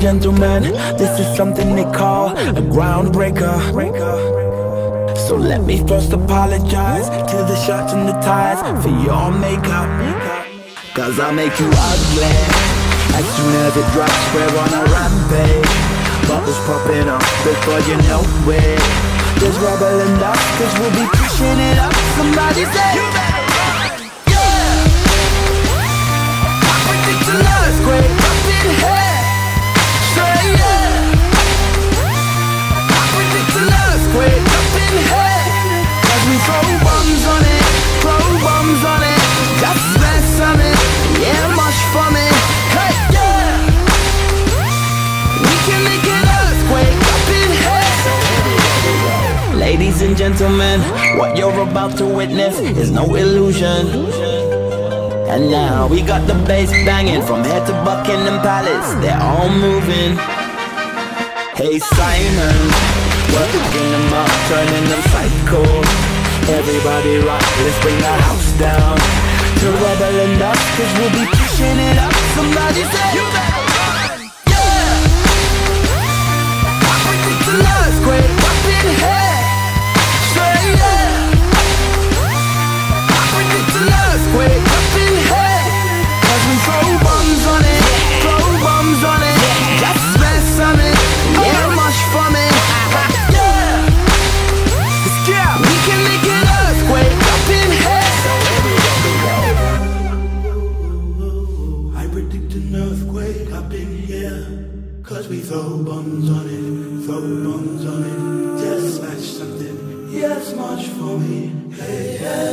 gentlemen, this is something they call a groundbreaker. So let me first apologize to the shirts and the ties for your makeup. Cause I'll make you ugly as soon as it drops. We're on a rampage. Bubbles popping up before you know it. There's rubble and dust, cause we'll be pushing it up. Somebody say, we throw bombs on it, throw bombs on it. On it, yeah, yeah! We can make an earthquake up in. Ladies and gentlemen, what you're about to witness is no illusion. And now we got the bass banging from head to Buckingham Palace. They're all moving. Hey Simon, working them up, turning them psycho. Everybody rock, let's bring the house down to rebel and dust, cause we'll be pushing it up. Somebody Cause we throw bombs on it, throw bombs on it. Just smash something, yes, march for me. Hey, yeah.